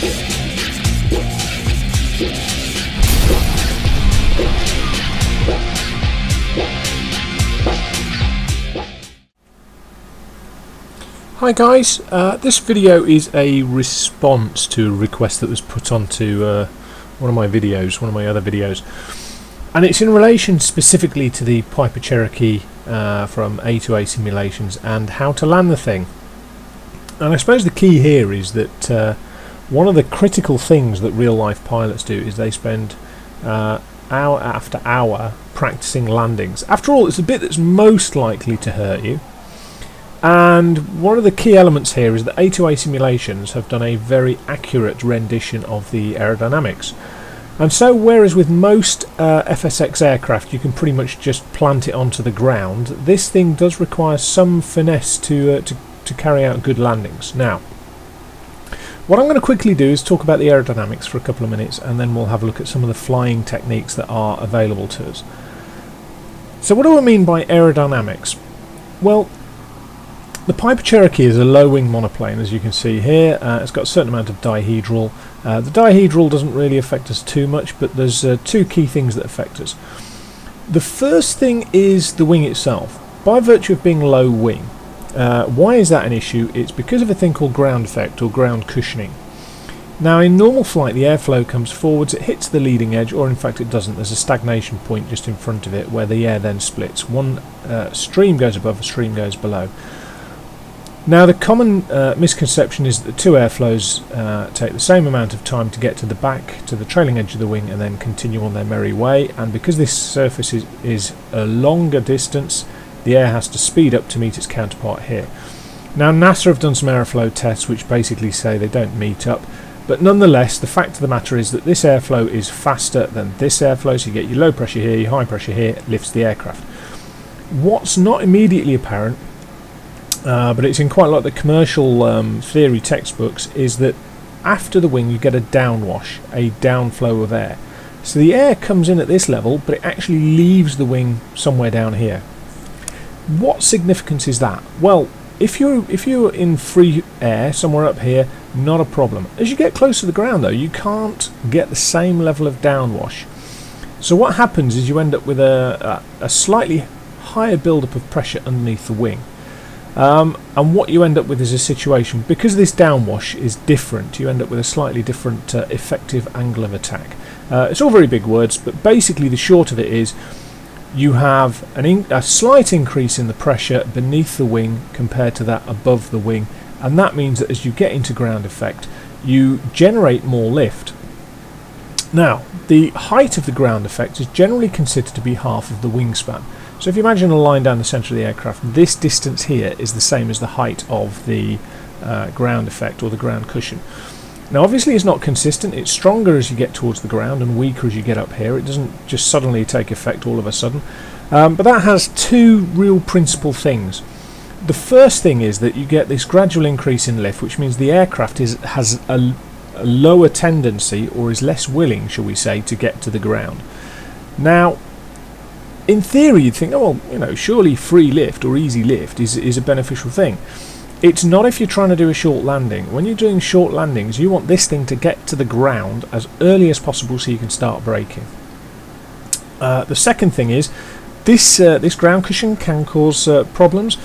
Hi guys, uh, this video is a response to a request that was put onto uh, one of my videos, one of my other videos and it's in relation specifically to the Piper Cherokee uh, from A2A Simulations and how to land the thing. And I suppose the key here is that uh, one of the critical things that real life pilots do is they spend uh, hour after hour practicing landings. After all, it's a bit that's most likely to hurt you and one of the key elements here is that A2A simulations have done a very accurate rendition of the aerodynamics. And so whereas with most uh, FSX aircraft you can pretty much just plant it onto the ground, this thing does require some finesse to, uh, to, to carry out good landings. Now, what I'm going to quickly do is talk about the aerodynamics for a couple of minutes and then we'll have a look at some of the flying techniques that are available to us. So what do I mean by aerodynamics? Well, the Piper Cherokee is a low-wing monoplane, as you can see here. Uh, it's got a certain amount of dihedral. Uh, the dihedral doesn't really affect us too much, but there's uh, two key things that affect us. The first thing is the wing itself. By virtue of being low wing, uh, why is that an issue? It's because of a thing called ground effect or ground cushioning. Now in normal flight the airflow comes forwards, it hits the leading edge, or in fact it doesn't. There's a stagnation point just in front of it where the air then splits. One uh, stream goes above, a stream goes below. Now the common uh, misconception is that the two airflows uh, take the same amount of time to get to the back, to the trailing edge of the wing and then continue on their merry way and because this surface is, is a longer distance the air has to speed up to meet its counterpart here. Now NASA have done some airflow tests which basically say they don't meet up but nonetheless the fact of the matter is that this airflow is faster than this airflow so you get your low pressure here, your high pressure here, lifts the aircraft. What's not immediately apparent uh, but it's in quite a lot of the commercial um, theory textbooks, is that after the wing you get a downwash, a downflow of air. So the air comes in at this level, but it actually leaves the wing somewhere down here. What significance is that? Well, if you're if you're in free air somewhere up here, not a problem. As you get close to the ground though, you can't get the same level of downwash. So what happens is you end up with a, a, a slightly higher buildup of pressure underneath the wing. Um, and what you end up with is a situation, because this downwash is different, you end up with a slightly different uh, effective angle of attack. Uh, it's all very big words, but basically the short of it is you have a slight increase in the pressure beneath the wing compared to that above the wing, and that means that as you get into ground effect, you generate more lift. Now, the height of the ground effect is generally considered to be half of the wingspan. So if you imagine a line down the centre of the aircraft, this distance here is the same as the height of the uh, ground effect or the ground cushion. Now obviously it's not consistent, it's stronger as you get towards the ground and weaker as you get up here. It doesn't just suddenly take effect all of a sudden. Um, but that has two real principal things. The first thing is that you get this gradual increase in lift, which means the aircraft is, has a, a lower tendency, or is less willing, shall we say, to get to the ground. Now, in theory, you'd think, oh, well, you know, surely free lift or easy lift is, is a beneficial thing. It's not if you're trying to do a short landing. When you're doing short landings, you want this thing to get to the ground as early as possible so you can start braking. Uh, the second thing is, this, uh, this ground cushion can cause uh, problems.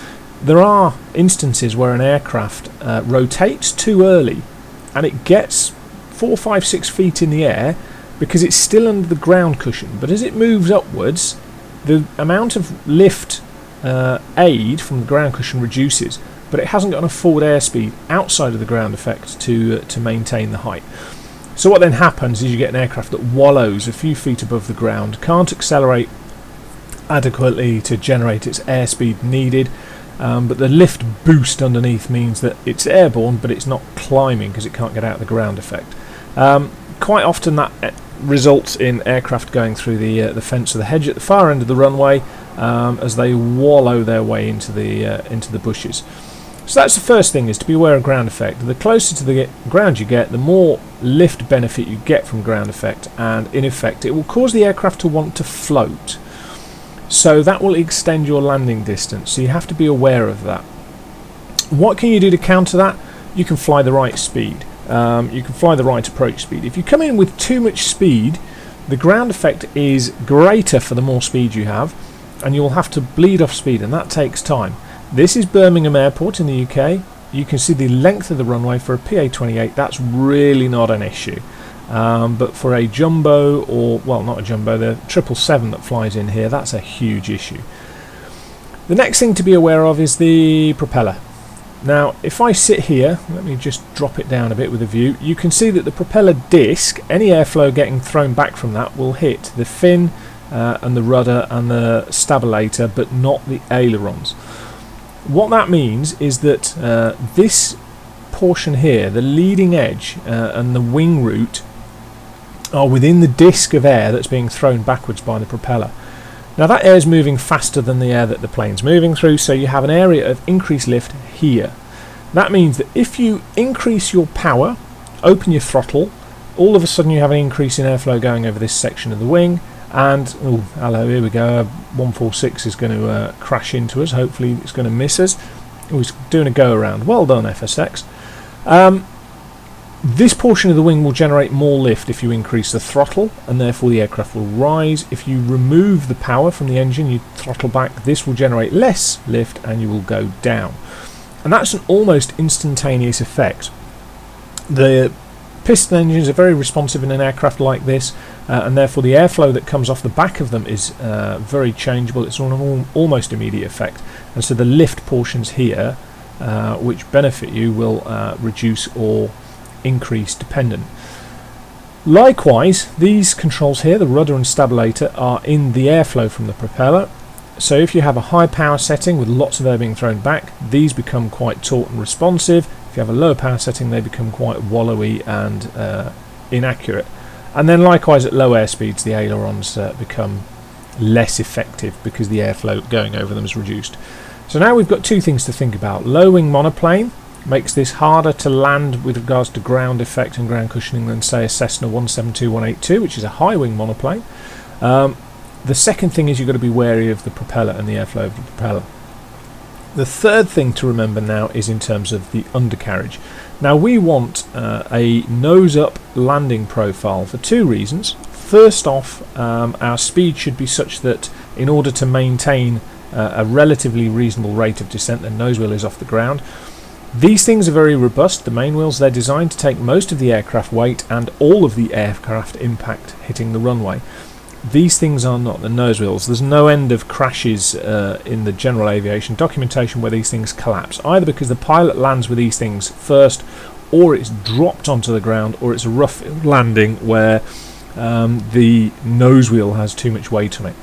There are instances where an aircraft uh, rotates too early and it gets four, five, six feet in the air because it's still under the ground cushion. But as it moves upwards, the amount of lift uh, aid from the ground cushion reduces, but it hasn't got enough forward airspeed outside of the ground effect to uh, to maintain the height. So what then happens is you get an aircraft that wallows a few feet above the ground, can't accelerate adequately to generate its airspeed needed, um, but the lift boost underneath means that it's airborne, but it's not climbing because it can't get out of the ground effect. Um, quite often that results in aircraft going through the uh, the fence of the hedge at the far end of the runway um, as they wallow their way into the uh, into the bushes. So that's the first thing is to be aware of ground effect. The closer to the ground you get, the more lift benefit you get from ground effect, and in effect, it will cause the aircraft to want to float. So that will extend your landing distance. So you have to be aware of that. What can you do to counter that? You can fly the right speed. um, you can fly the right approach speed. If you come in with too much speed, the ground effect is greater for the more speed you have, and you'll have to bleed off speed, and that takes time. This is Birmingham Airport in the UK. You can see the length of the runway for a PA28. That's really not an issue. Um, but for a jumbo or well not a jumbo the 777 that flies in here that's a huge issue the next thing to be aware of is the propeller now if I sit here let me just drop it down a bit with a view you can see that the propeller disc any airflow getting thrown back from that will hit the fin uh, and the rudder and the stabilator but not the ailerons what that means is that uh, this portion here the leading edge uh, and the wing root are within the disk of air that's being thrown backwards by the propeller. Now that air is moving faster than the air that the plane's moving through, so you have an area of increased lift here. That means that if you increase your power, open your throttle, all of a sudden you have an increase in airflow going over this section of the wing, and, oh, hello, here we go, 146 is going to uh, crash into us, hopefully it's going to miss us. Oh, he's doing a go around. Well done, FSX. Um, this portion of the wing will generate more lift if you increase the throttle and therefore the aircraft will rise. If you remove the power from the engine, you throttle back, this will generate less lift and you will go down. And that's an almost instantaneous effect. The piston engines are very responsive in an aircraft like this uh, and therefore the airflow that comes off the back of them is uh, very changeable. It's an almost immediate effect and so the lift portions here uh, which benefit you will uh, reduce or increase dependent. Likewise, these controls here, the rudder and stabilator, are in the airflow from the propeller. So if you have a high power setting with lots of air being thrown back, these become quite taut and responsive. If you have a lower power setting, they become quite wallowy and uh, inaccurate. And then likewise at low air speeds, the ailerons uh, become less effective because the airflow going over them is reduced. So now we've got two things to think about. Low wing monoplane, makes this harder to land with regards to ground effect and ground cushioning than say a Cessna 172-182 which is a high wing monoplane. Um, the second thing is you've got to be wary of the propeller and the airflow of the propeller. The third thing to remember now is in terms of the undercarriage. Now we want uh, a nose up landing profile for two reasons. First off, um, our speed should be such that in order to maintain uh, a relatively reasonable rate of descent, the nose wheel is off the ground. These things are very robust. The main wheels, they're designed to take most of the aircraft weight and all of the aircraft impact hitting the runway. These things are not the nose wheels. There's no end of crashes uh, in the general aviation documentation where these things collapse, either because the pilot lands with these things first, or it's dropped onto the ground, or it's a rough landing where um, the nose wheel has too much weight on it.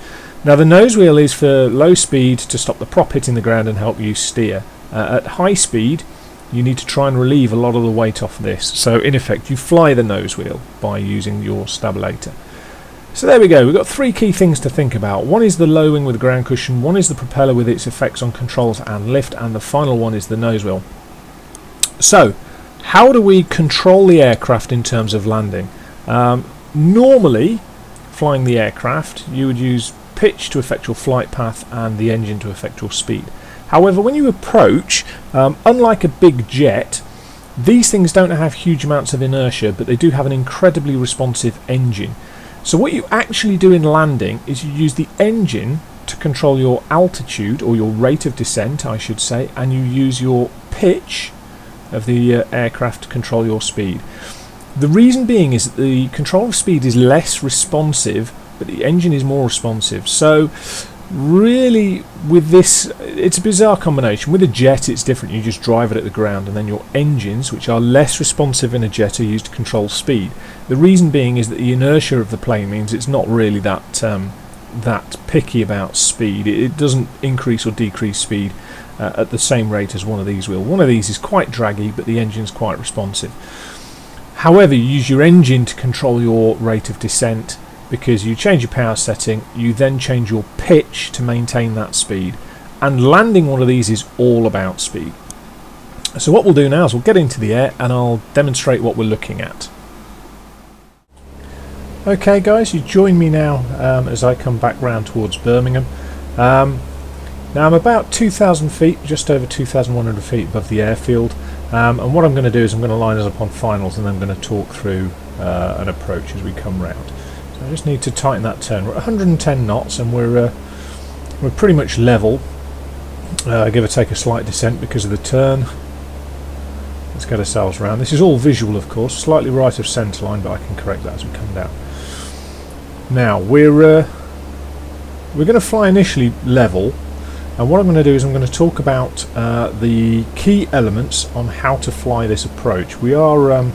Now the nose wheel is for low speed to stop the prop hitting the ground and help you steer. Uh, at high speed you need to try and relieve a lot of the weight off this. So in effect you fly the nose wheel by using your stabilator. So there we go, we've got three key things to think about. One is the low wing with the ground cushion, one is the propeller with its effects on controls and lift, and the final one is the nose wheel. So, how do we control the aircraft in terms of landing? Um, normally, flying the aircraft, you would use pitch to affect your flight path and the engine to affect your speed. However, when you approach, um, unlike a big jet, these things don't have huge amounts of inertia, but they do have an incredibly responsive engine. So what you actually do in landing is you use the engine to control your altitude, or your rate of descent, I should say, and you use your pitch of the uh, aircraft to control your speed. The reason being is that the control of speed is less responsive, but the engine is more responsive. So really with this it's a bizarre combination. With a jet it's different. You just drive it at the ground and then your engines which are less responsive in a jet are used to control speed. The reason being is that the inertia of the plane means it's not really that um, that picky about speed. It, doesn't increase or decrease speed uh, at the same rate as one of these will. One of these is quite draggy but the engine's quite responsive. However you use your engine to control your rate of descent because you change your power setting, you then change your pitch to maintain that speed. And landing one of these is all about speed. So what we'll do now is we'll get into the air and I'll demonstrate what we're looking at. Okay guys, you join me now um, as I come back round towards Birmingham. Um, now I'm about 2,000 feet, just over 2,100 feet above the airfield. Um, and what I'm going to do is I'm going to line us up on finals and then I'm going to talk through uh, an approach as we come round. I just need to tighten that turn. We're at 110 knots and we're uh, we're pretty much level. Uh, give or take a slight descent because of the turn. Let's get ourselves round. This is all visual, of course, slightly right of centre line, but I can correct that as we come down. Now we're uh, we're going to fly initially level, and what I'm going to do is I'm going to talk about uh, the key elements on how to fly this approach. We are um,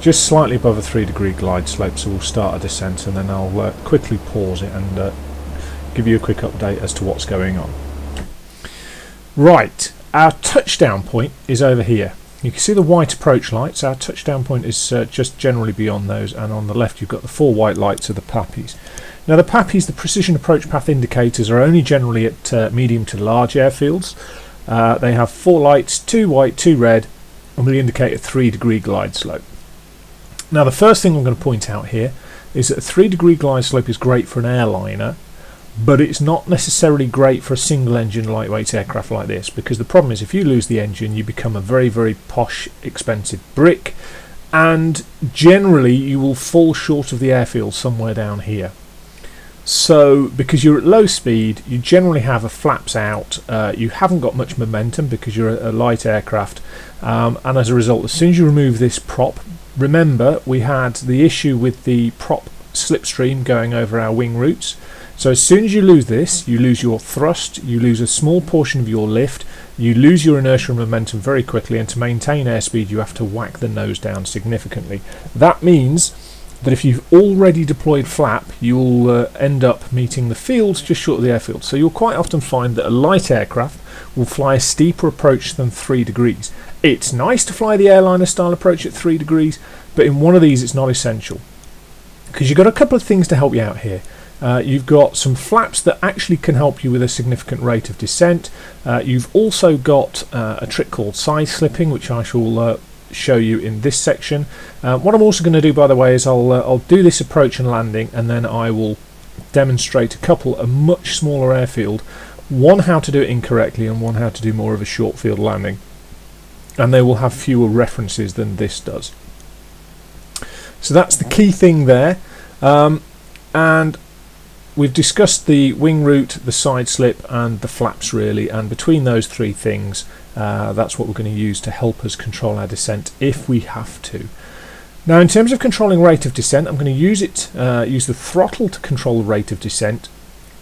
just slightly above a three degree glide slope, so we'll start a descent, and then I'll uh, quickly pause it and uh, give you a quick update as to what's going on. Right, our touchdown point is over here. You can see the white approach lights. Our touchdown point is uh, just generally beyond those, and on the left you've got the four white lights of the PAPIs. Now the PAPIs, the precision approach path indicators, are only generally at uh, medium to large airfields. Uh, they have four lights, two white, two red, and will indicate a three degree glide slope. Now the first thing I'm going to point out here is that a three degree glide slope is great for an airliner but it's not necessarily great for a single engine lightweight aircraft like this because the problem is if you lose the engine you become a very very posh expensive brick and generally you will fall short of the airfield somewhere down here. So because you're at low speed you generally have a flaps out uh, you haven't got much momentum because you're a, a light aircraft um, and as a result as soon as you remove this prop remember we had the issue with the prop slipstream going over our wing roots so as soon as you lose this, you lose your thrust, you lose a small portion of your lift, you lose your inertial momentum very quickly, and to maintain airspeed, you have to whack the nose down significantly. That means that if you've already deployed flap, you'll uh, end up meeting the fields just short of the airfield. So you'll quite often find that a light aircraft will fly a steeper approach than 3 degrees. It's nice to fly the airliner style approach at 3 degrees, but in one of these it's not essential. Because you've got a couple of things to help you out here. Uh, you've got some flaps that actually can help you with a significant rate of descent. Uh, you've also got uh, a trick called side slipping, which I shall uh, show you in this section. Uh, what I'm also going to do, by the way, is I'll uh, I'll do this approach and landing, and then I will demonstrate a couple a much smaller airfield, one how to do it incorrectly, and one how to do more of a short field landing, and they will have fewer references than this does. So that's the key thing there. Um, and we've discussed the wing root, the side slip, and the flaps really, and between those three things, uh, that's what we're going to use to help us control our descent if we have to. Now, in terms of controlling rate of descent, I'm going to use it, uh, use the throttle to control the rate of descent,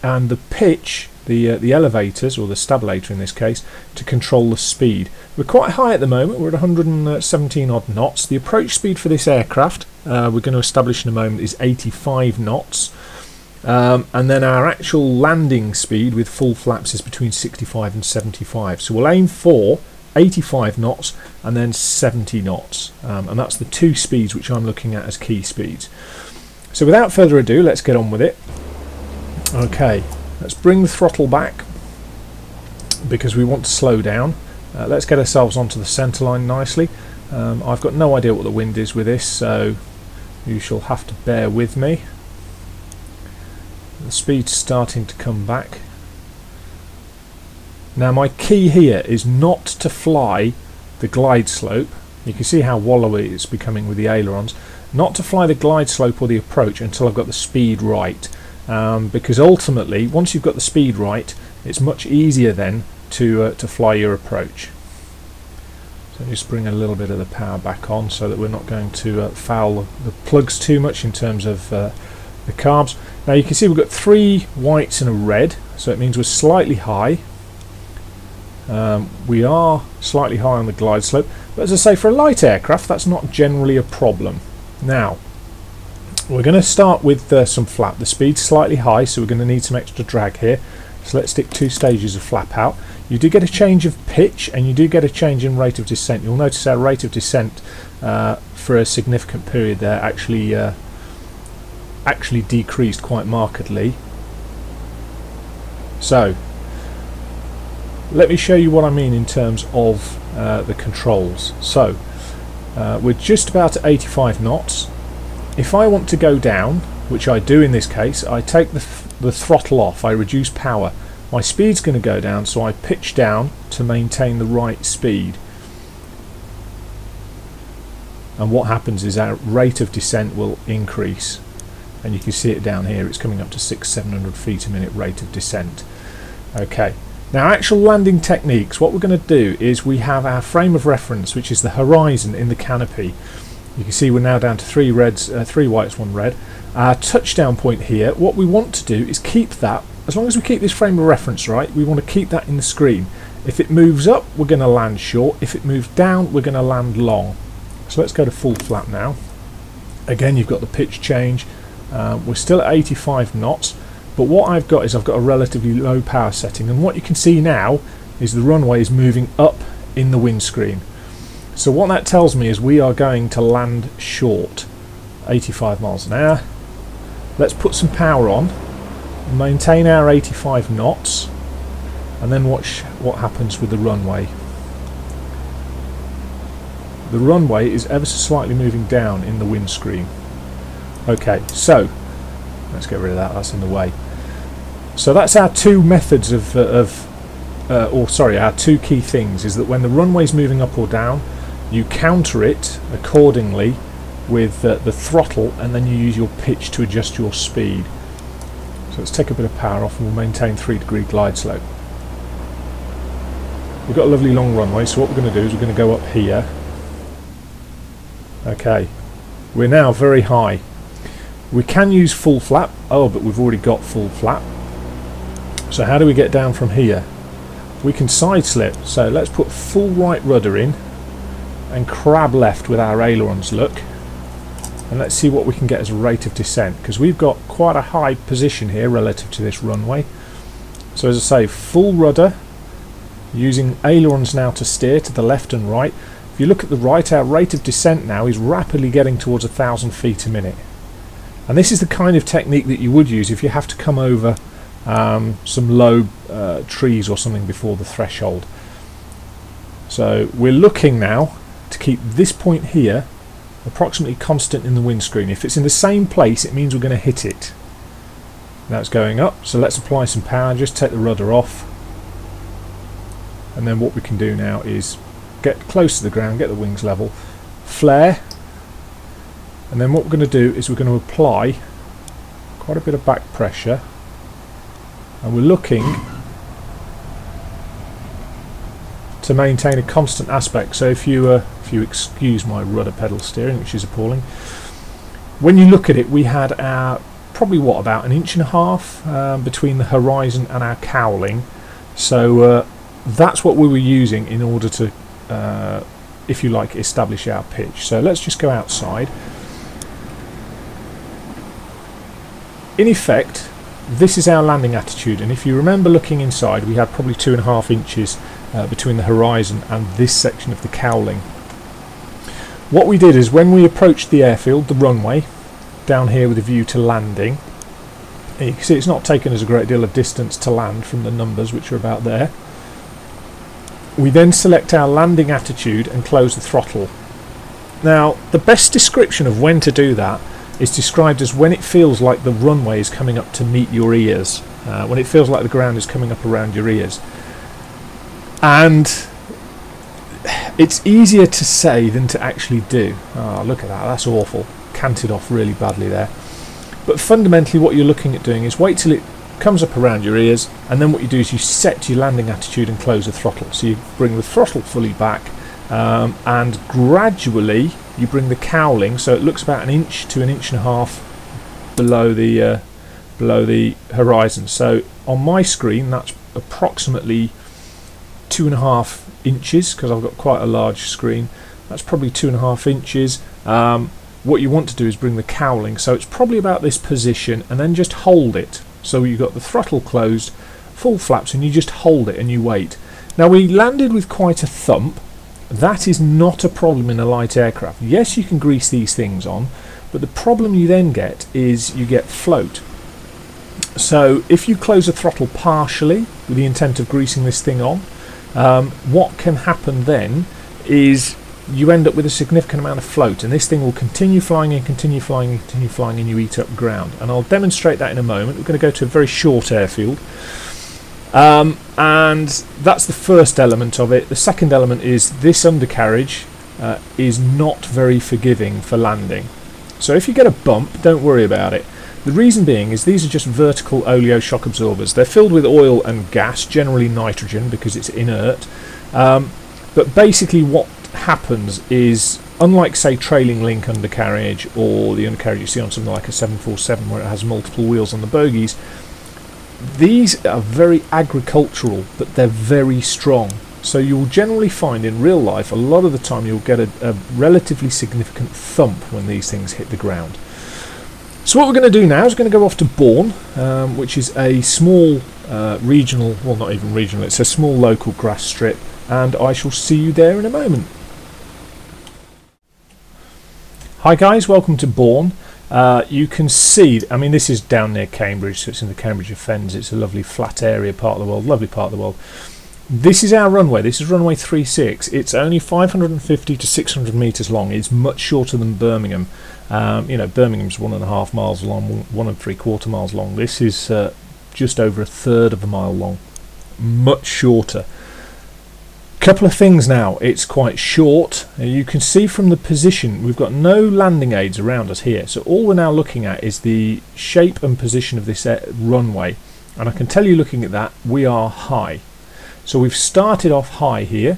and the pitch, the uh, the elevators or the stabilator in this case, to control the speed. We're quite high at the moment. We're at 117 odd knots. The approach speed for this aircraft, uh, we're going to establish in a moment, is 85 knots. Um, and then our actual landing speed with full flaps is between 65 and 75. So we'll aim for 85 knots and then 70 knots. Um, and that's the two speeds which I'm looking at as key speeds. So without further ado, let's get on with it. Okay, let's bring the throttle back because we want to slow down. Uh, let's get ourselves onto the centre line nicely. Um, I've got no idea what the wind is with this, so you shall have to bear with me. The speed's starting to come back. Now my key here is not to fly the glide slope. You can see how wallowy it's becoming with the ailerons. Not to fly the glide slope or the approach until I've got the speed right um, because ultimately once you've got the speed right it's much easier then to, uh, to fly your approach so just bring a little bit of the power back on so that we're not going to uh, foul the plugs too much in terms of uh, the carbs. Now you can see we've got three whites and a red, so it means we're slightly high. Um, we are slightly high on the glide slope, but as I say, for a light aircraft, that's not generally a problem. Now, we're going to start with uh, some flap. The speed's slightly high, so we're going to need some extra drag here. So let's stick two stages of flap out. You do get a change of pitch, and you do get a change in rate of descent. You'll notice our rate of descent uh, for a significant period there actually uh, actually decreased quite markedly. So, let me show you what I mean in terms of uh, the controls. So, uh, we're just about at 85 knots. If I want to go down, which I do in this case, I take the, th the throttle off, I reduce power. My speed's going to go down, so I pitch down to maintain the right speed. and what happens is our rate of descent will increase. And you can see it down here. It's coming up to six seven hundred feet a minute rate of descent. Okay. Now actual landing techniques. What we're going to do is we have our frame of reference which is the horizon in the canopy you can see we're now down to three reds uh, three whites one red. Our touchdown point here what we want to do is keep that as long as we keep this frame of reference right we want to keep that in the screen. If it moves up we're going to land short. If it moves down we're going to land long. So let's go to full flap now. Again you've got the pitch change. Uh, we're still at 85 knots, but what I've got is I've got a relatively low power setting, and what you can see now is the runway is moving up in the windscreen. So what that tells me is we are going to land short, 85 miles an hour. Let's put some power on, maintain our 85 knots, and then watch what happens with the runway. The runway is ever so slightly moving down in the windscreen. Okay, so let's get rid of that. That's in the way. So that's our two methods of, uh, of uh, or sorry, our two key things is that when the runway's moving up or down, you counter it accordingly with uh, the throttle, and then you use your pitch to adjust your speed. So let's take a bit of power off, and we'll maintain three degree glide slope. We've got a lovely long runway, so what we're going to do is we're going to go up here. Okay, we're now very high. We can use full flap. Oh, but we've already got full flap. So how do we get down from here? We can side slip. So let's put full right rudder in and crab left with our ailerons look. And let's see what we can get as a rate of descent because we've got quite a high position here relative to this runway. So as I say, full rudder using ailerons now to steer to the left and right. If you look at the right, our rate of descent now is rapidly getting towards a thousand feet a minute. And this is the kind of technique that you would use if you have to come over um, some low uh, trees or something before the threshold. So we're looking now to keep this point here approximately constant in the windscreen. If it's in the same place it means we're going to hit it. It's going up so let's apply some power, just take the rudder off and then what we can do now is get close to the ground, get the wings level, flare and then what we're going to do is we're going to apply quite a bit of back pressure and we're looking to maintain a constant aspect. So if you uh, if you excuse my rudder pedal steering which is appalling. When you look at it we had our probably what about an inch and a half um, between the horizon and our cowling. So uh, that's what we were using in order to uh, if you like establish our pitch. So let's just go outside. In effect this is our landing attitude. And if you remember looking inside we had probably two and a half inches uh, between the horizon and this section of the cowling. What we did is when we approached the airfield the runway down here with a view to landing you can see it's not taken as a great deal of distance to land from the numbers which are about there. We then select our landing attitude and close the throttle. Now the best description of when to do that is described as when it feels like the runway is coming up to meet your ears, uh, when it feels like the ground is coming up around your ears. And it's easier to say than to actually do. Oh, look at that, that's awful. Canted off really badly there. But fundamentally, what you're looking at doing is wait till it comes up around your ears, and then what you do is you set your landing attitude and close the throttle. So you bring the throttle fully back, um, and gradually you bring the cowling so it looks about an inch to an inch and a half below the uh, below the horizon so on my screen that's approximately two and a half inches because I've got quite a large screen. That's probably two and a half inches. Um, what you want to do is bring the cowling. So it's probably about this position and then just hold it. So you've got the throttle closed full flaps and you just hold it and you wait. Now we landed with quite a thump. That is not a problem in a light aircraft. Yes, you can grease these things on, but the problem you then get is you get float. So if you close a throttle partially with the intent of greasing this thing on, um, what can happen then is you end up with a significant amount of float and this thing will continue flying and continue flying and continue flying and you eat up ground. And I'll demonstrate that in a moment. We're going to go to a very short airfield um, and that's the first element of it. The second element is this undercarriage uh, is not very forgiving for landing. So if you get a bump, don't worry about it. The reason being is these are just vertical oleo shock absorbers. They're filled with oil and gas, generally nitrogen because it's inert. Um, but basically what happens is, unlike say trailing link undercarriage or the undercarriage you see on something like a 747 where it has multiple wheels on the bogies, these are very agricultural but they're very strong. So you'll generally find in real life a lot of the time you'll get a, a relatively significant thump when these things hit the ground. So what we're going to do now is going to go off to Bourn, um, which is a small uh, regional, well not even regional, it's a small local grass strip, and I shall see you there in a moment. Hi guys, welcome to Bourn. Uh, you can see, I mean this is down near Cambridge, so it's in the Cambridgeshire Fens, it's a lovely flat area part of the world, lovely part of the world. This is our runway. This is runway 36. It's only 550 to 600 metres long. It's much shorter than Birmingham. Um, you know, Birmingham's one and a half miles long, one and three quarter miles long. This is uh, just over a third of a mile long. Much shorter. Couple of things now. It's quite short. You can see from the position we've got no landing aids around us here. So all we're now looking at is the shape and position of this uh, runway. And I can tell you looking at that, we are high. So we've started off high here.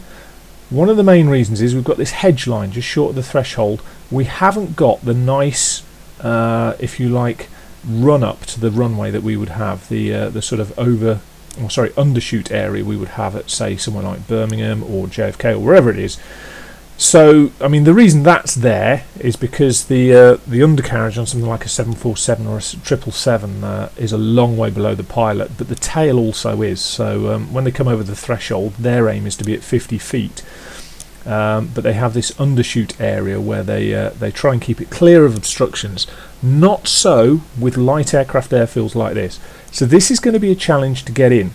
One of the main reasons is we've got this hedge line just short of the threshold. We haven't got the nice, uh, if you like, run up to the runway that we would have, the uh, the sort of over, oh, sorry, undershoot area we would have at say somewhere like Birmingham or JFK or wherever it is. So, I mean, the reason that's there is because the uh, the undercarriage on something like a 747 or a 777 uh, is a long way below the pilot, but the tail also is. So, um, when they come over the threshold, their aim is to be at 50 feet. Um, but they have this undershoot area where they uh, they try and keep it clear of obstructions. Not so with light aircraft airfields like this. So this is going to be a challenge to get in.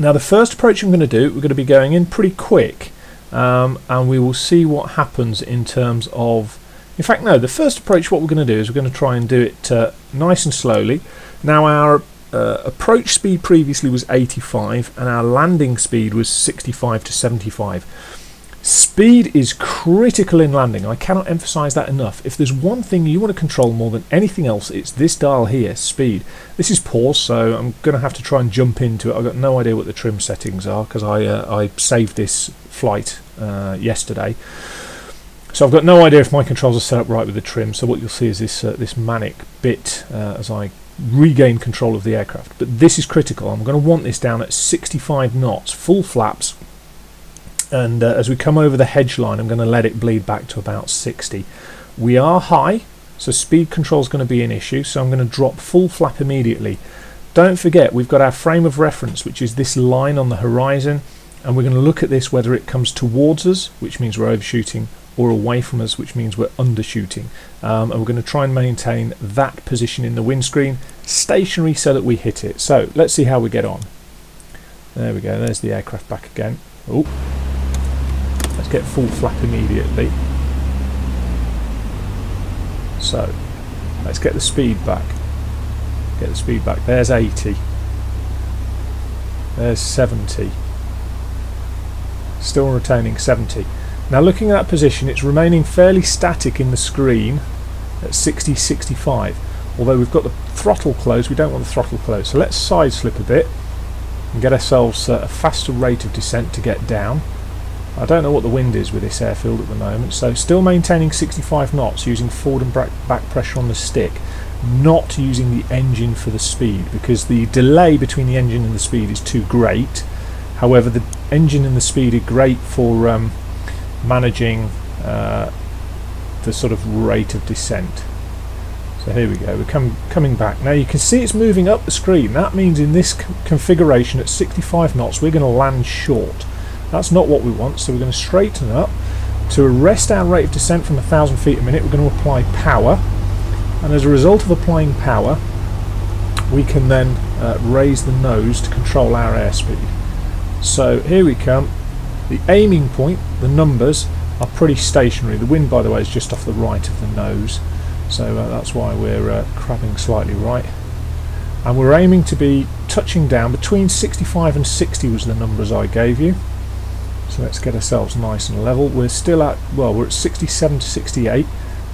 Now, the first approach I'm going to do, we're going to be going in pretty quick um, and we will see what happens in terms of in fact no the first approach what we're going to do is we're going to try and do it uh, nice and slowly. Now our uh, approach speed previously was 85 and our landing speed was 65 to 75 Speed is critical in landing. I cannot emphasize that enough. If there's one thing you want to control more than anything else, it's this dial here, speed. This is pause, so I'm going to have to try and jump into it. I've got no idea what the trim settings are because I, uh, I saved this flight uh, yesterday. So I've got no idea if my controls are set up right with the trim. So what you'll see is this uh, this manic bit uh, as I regain control of the aircraft. But this is critical. I'm going to want this down at 65 knots, full flaps, and uh, as we come over the hedge line I'm going to let it bleed back to about 60 we are high so speed control is going to be an issue so I'm going to drop full flap immediately. Don't forget we've got our frame of reference which is this line on the horizon and we're going to look at this whether it comes towards us which means we're overshooting or away from us which means we're undershooting. Um, and we're going to try and maintain that position in the windscreen stationary so that we hit it. So let's see how we get on. There we go there's the aircraft back again. Oh Let's get full flap immediately. So, let's get the speed back. Get the speed back. There's 80. There's 70. Still retaining 70. Now looking at that position, it's remaining fairly static in the screen at 60, 65. Although we've got the throttle closed, we don't want the throttle closed. So let's side slip a bit and get ourselves a faster rate of descent to get down. I don't know what the wind is with this airfield at the moment, so still maintaining 65 knots using forward and back pressure on the stick, not using the engine for the speed because the delay between the engine and the speed is too great. However, the engine and the speed are great for um, managing uh, the sort of rate of descent. So here we go, we're com coming back. Now you can see it's moving up the screen. That means in this configuration at 65 knots we're going to land short. That's not what we want, so we're going to straighten up. To arrest our rate of descent from 1,000 feet a minute, we're going to apply power. And as a result of applying power, we can then uh, raise the nose to control our airspeed. So here we come. The aiming point, the numbers, are pretty stationary. The wind, by the way, is just off the right of the nose. So uh, that's why we're uh, crabbing slightly right. And we're aiming to be touching down between 65 and 60 was the numbers I gave you. So let's get ourselves nice and level. We're still at, well, we're at 67 to 68,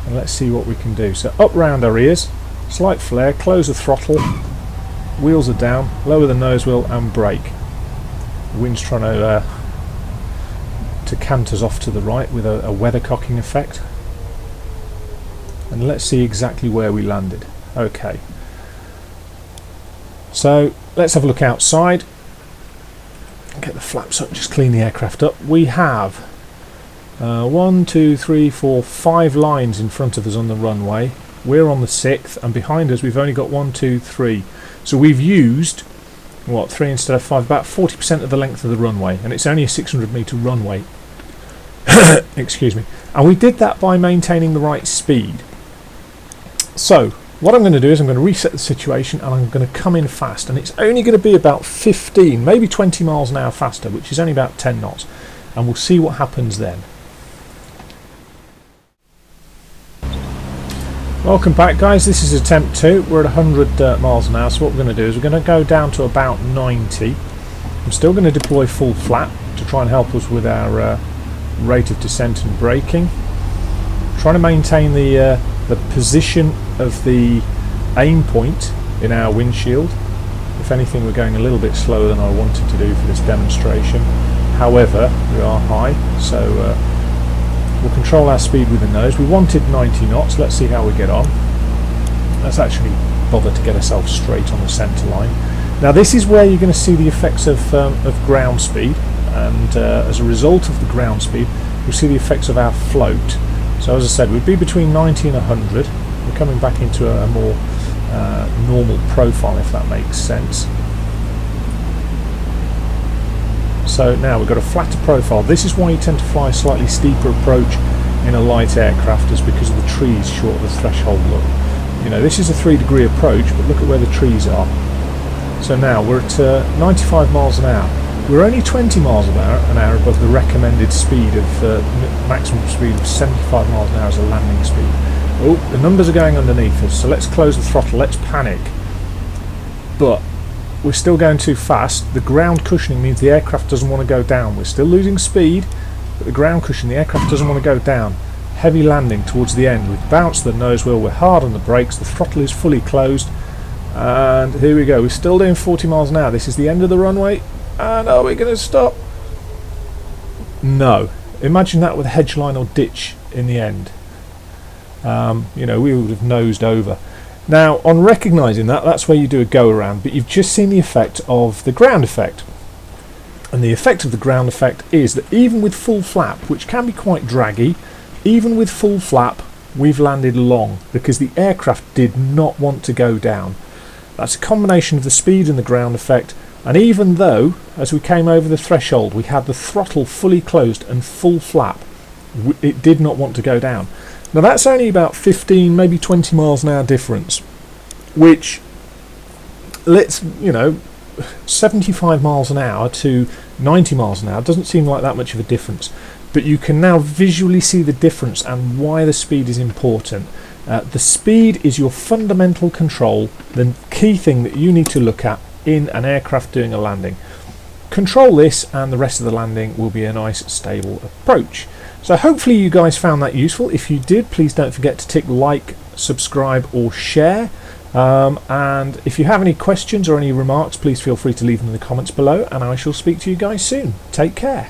and let's see what we can do. So up round our ears, slight flare, close the throttle, wheels are down, lower the nose wheel and brake. The wind's trying to, uh, to cant us off to the right with a, a weathercocking effect. And let's see exactly where we landed. Okay. So let's have a look outside get the flaps up, just clean the aircraft up. We have uh, one, two, three, four, five lines in front of us on the runway. We're on the sixth, and behind us we've only got one, two, three. So we've used what three instead of five, about 40% of the length of the runway, and it's only a 600 meter runway. Excuse me. And we did that by maintaining the right speed. So what I'm going to do is I'm going to reset the situation and I'm going to come in fast and it's only going to be about 15 maybe 20 miles an hour faster which is only about 10 knots. And we'll see what happens then. Welcome back guys, this is attempt 2, we're at 100 uh, miles an hour. So what we're going to do is we're going to go down to about 90 I'm still going to deploy full flap to try and help us with our uh, rate of descent and braking. Trying to maintain the uh, the position of the aim point in our windshield. If anything, we're going a little bit slower than I wanted to do for this demonstration. However, we are high, so uh, we'll control our speed with the nose. We wanted 90 knots. Let's see how we get on. Let's actually bother to get ourselves straight on the centre line. Now, this is where you're going to see the effects of, um, of ground speed, and uh, as a result of the ground speed, you'll see the effects of our float. So as I said, we'd be between 90 and 100. We're coming back into a, more uh, normal profile, if that makes sense. So now we've got a flatter profile. This is why you tend to fly a slightly steeper approach in a light aircraft, is because of the trees short of the threshold look. You know, this is a three degree approach, but look at where the trees are. So now we're at uh, 95 miles an hour. We're only 20 miles an hour, an hour above the recommended speed of uh, maximum speed of 75 miles an hour as a landing speed. Oh, the numbers are going underneath us, so let's close the throttle, let's panic. But we're still going too fast. The ground cushioning means the aircraft doesn't want to go down. We're still losing speed, but the ground cushion, the aircraft doesn't want to go down. Heavy landing towards the end. We've bounced the nose wheel, we're hard on the brakes, the throttle is fully closed. And here we go, we're still doing 40 miles an hour. This is the end of the runway. And are we going to stop? No. Imagine that with a hedge line or ditch in the end. Um, you know, we would have nosed over. Now, on recognising that, that's where you do a go around, but you've just seen the effect of the ground effect. And the effect of the ground effect is that even with full flap, which can be quite draggy, even with full flap, we've landed long because the aircraft did not want to go down. That's a combination of the speed and the ground effect and even though, as we came over the threshold, we had the throttle fully closed and full flap, it did not want to go down. Now that's only about 15, maybe 20 miles an hour difference, which let's, you know, 75 miles an hour to 90 miles an hour doesn't seem like that much of a difference. But you can now visually see the difference and why the speed is important. Uh, the speed is your fundamental control, the key thing that you need to look at in an aircraft doing a landing. Control this and the rest of the landing will be a nice stable approach. So hopefully you guys found that useful. If you did, please don't forget to tick like, subscribe or share. Um, and if you have any questions or any remarks, please feel free to leave them in the comments below and I shall speak to you guys soon. Take care.